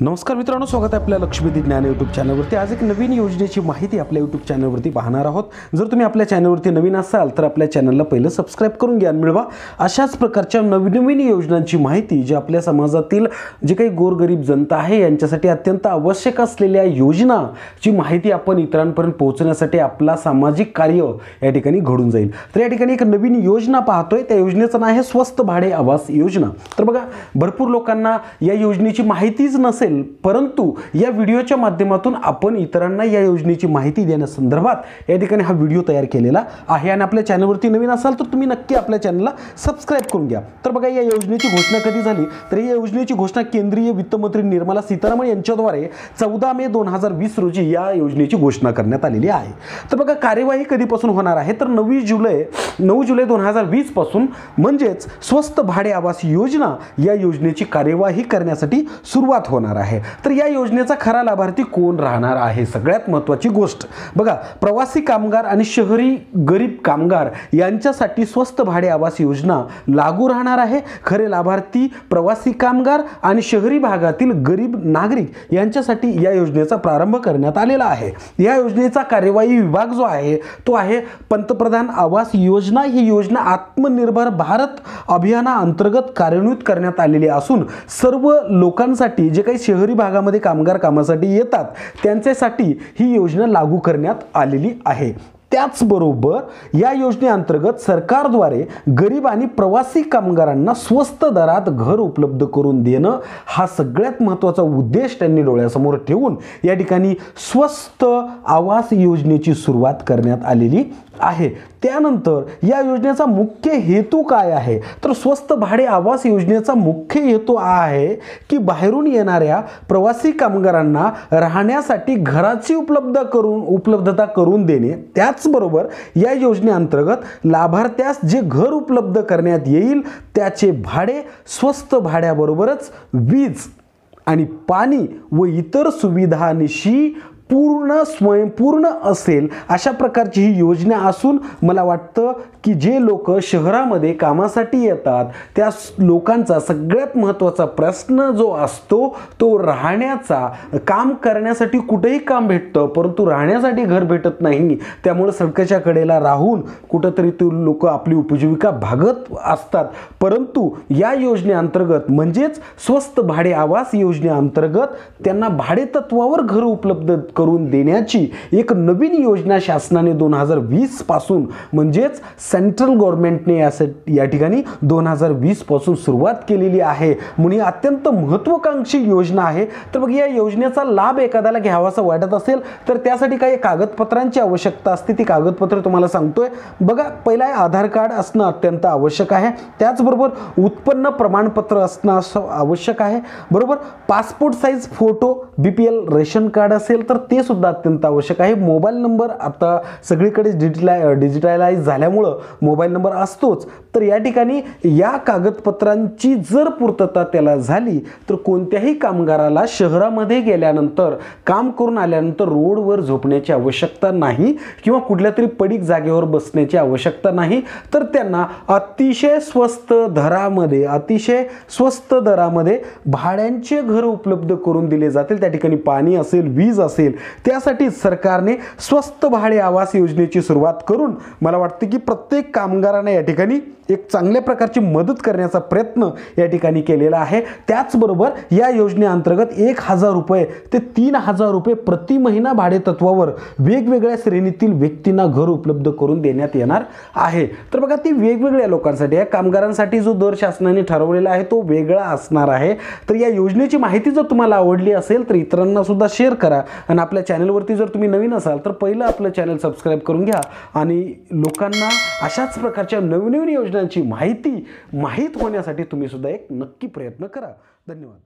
नमस्कार मित्रांनो स्वागत आहे आपल्या लक्ष्मीदी ज्ञान यूट्यूब चॅनलवरती आज एक नवीन योजनेची माहिती आपल्या यूट्यूब चॅनलवरती पाहणार आहोत. जर तुम्ही आपल्या चॅनलवरती नवीन असाल तर आपल्या चॅनलला पहिलं सबस्क्राईब करून घ्या मिळवा. अशाच प्रकारच्या नवनवीन योजनांची माहिती जी आपल्या समाजातील जे काही गोरगरीब जनता आहे यांच्यासाठी अत्यंत आवश्यक असलेल्या योजनाची माहिती आपण इतरांपर्यंत पोहोचण्यासाठी आपला सामाजिक कार्य या ठिकाणी घडून जाईल. तर या ठिकाणी एक नवीन योजना पाहतोय. त्या योजनेचं नाव आहे स्वस्त भाडे आवास योजना. तर बघा भरपूर लोकांना या योजनेची माहितीच नसेल परंतु या व्हिडिओच्या माध्यमातून आपण इतरांना या योजनेची माहिती देण्यासंदर्भात या ठिकाणी हा व्हिडिओ तयार केलेला आहे आणि आपल्या चॅनलवरती नवीन असाल तर तुम्ही नक्की आपल्या चॅनलला सबस्क्राईब करून घ्या. तर बघा या योजनेची घोषणा कधी झाली? तर या योजनेची घोषणा केंद्रीय वित्तमंत्री निर्मला सीतारामन यांच्याद्वारे चौदा मे दोन हजार वीस रोजी या योजनेची घोषणा करण्यात आलेली आहे. तर बघा कार्यवाही कधीपासून होणार आहे? तर नवी जुलै नऊ जुलै दोन हजार वीसपासून म्हणजेच स्वस्त भाडे आवास योजना या योजनेची कार्यवाही करण्यासाठी सुरुवात होणार आहे. तर या योजनेचा खरा लाभार्थी कोण राहणार आहे? सगळ्यात महत्त्वाची गोष्ट. बघा प्रवासी कामगार आणि शहरी गरीब कामगार यांच्यासाठी स्वस्त भाडे आवास योजना लागू राहणार आहे. खरे लाभार्थी प्रवासी कामगार आणि शहरी भागातील गरीब नागरिक यांच्यासाठी या योजनेचा प्रारंभ करण्यात आलेला आहे. या योजनेचा कार्यवाही विभाग जो आहे तो आहे पंतप्रधान आवास योजना. ही योजना आत्मनिर्भर भारत अभियानाअंतर्गत कार्यान्वित करण्यात आलेली असून सर्व लोकांसाठी जे काही शहरी भागामध्ये कामगार कामासाठी येतात त्यांच्यासाठी ही योजना लागू करण्यात आलेली आहे. त्याचबरोबर या योजनेअंतर्गत सरकारद्वारे गरीब आणि प्रवासी कामगारांना स्वस्त दरात घर उपलब्ध करून देणं हा सगळ्यात महत्त्वाचा उद्देश त्यांनी डोळ्यासमोर ठेवून या ठिकाणी स्वस्त आवास योजनेची सुरुवात करण्यात आलेली आहे. त्यानंतर या योजनेचा मुख्य हेतू काय आहे? तर स्वस्त भाडे आवास योजनेचा मुख्य हेतू हा आहे की बाहेरून येणाऱ्या प्रवासी कामगारांना राहण्यासाठी घराची उपलब्ध करून उपलब्धता करून देणे. त्याच त्याचबरोबर या योजनेअंतर्गत लाभार्थ्यास जे घर उपलब्ध करण्यात येईल त्याचे भाडे स्वस्त भाड्याबरोबरच वीज आणि पाणी व इतर सुविधांशी पूर्ण स्वयंपूर्ण असेल अशा प्रकारची ही योजना असून मला वाटतं की जे लोक शहरामध्ये कामासाठी येतात त्या लोकांचा सगळ्यात महत्त्वाचा प्रश्न जो असतो तो राहण्याचा काम करण्यासाठी कुठेही काम भेटतं परंतु राहण्यासाठी घर भेटत नाही त्यामुळे सडकाच्या कडेला राहून कुठंतरी ते लोक आपली उपजीविका भागत असतात. परंतु या योजनेअंतर्गत म्हणजेच स्वस्त भाडे आवास योजनेअंतर्गत त्यांना भाडेतत्वावर घर उपलब्ध करून देण्याची एक नवीन योजना शासनाने दोन हजार वीसपासून म्हणजेच सेंट्रल गव्हर्नमेंटने या या ठिकाणी दोन हजार वीसपासून सुरुवात केलेली आहे. म्हणून ही अत्यंत महत्त्वाकांक्षी योजना आहे. तर मग या योजनेचा लाभ एखाद्याला घ्यावासा वाटत असेल तर त्यासाठी काही कागदपत्रांची आवश्यकता असते. ती कागदपत्र तुम्हाला सांगतोय. बघा पहिला आहे आधार कार्ड असणं अत्यंत आवश्यक आहे. त्याचबरोबर उत्पन्न प्रमाणपत्र असणं असं आवश्यक आहे. बरोबर? Passport size photo B P L ration card असेल तर ते सुद्धा अत्यंत आवश्यक आहे. मोबाईल नंबर आता सगळीकडे डिजिटलाय डिजिटलाइज झाल्यामुळं मोबाईल नंबर असतोच. तर या ठिकाणी या कागदपत्रांची जर पूर्तता त्याला झाली तर कोणत्याही कामगाराला शहरामध्ये गेल्यानंतर काम करून आल्यानंतर रोडवर झोपण्याची आवश्यकता नाही किंवा कुठल्या तरी पडीक जागेवर बसण्याची आवश्यकता नाही. तर त्यांना अतिशय स्वस्त दरामध्ये अतिशय स्वस्त दरामध्ये भाड्यांचे घर उपलब्ध करून दिले जातील. त्या ठिकाणी पाणी असेल वीज असेल त्यासाठी सरकारने स्वस्त भाडे आवास योजनेची सुरुवात करून मला वाटतं की प्रत्येक कामगारांना या ठिकाणी एक चांगल्या प्रकारची मदत करण्याचा प्रयत्न या ठिकाणी केलेला आहे. त्याचबरोबर या योजनेअंतर्गत एक हजार रुपये ते तीन हजार रुपये प्रति महिना भाडेतत्वावर वेगवेगळ्या श्रेणीतील व्यक्तींना घर उपलब्ध करून देण्यात येणार आहे. तर बघा ती वेगवेगळ्या लोकांसाठी आहे. कामगारांसाठी जो दर शासनाने ठरवलेला आहे तो वेगळा असणार आहे. तर या योजनेची माहिती जर तुम्हाला आवडली असेल तर इतरांना सुद्धा शेअर करा. आणि आपल्या चॅनलवरती जर तुम्ही नवीन असाल तर पहिलं आपलं चॅनल सबस्क्राईब करून घ्या. आणि लोकांना अशाच प्रकारच्या नवनवीन योजना योजनांची माहिती माहीत होण्यासाठी तुम्ही सुद्धा एक नक्की प्रयत्न करा. धन्यवाद.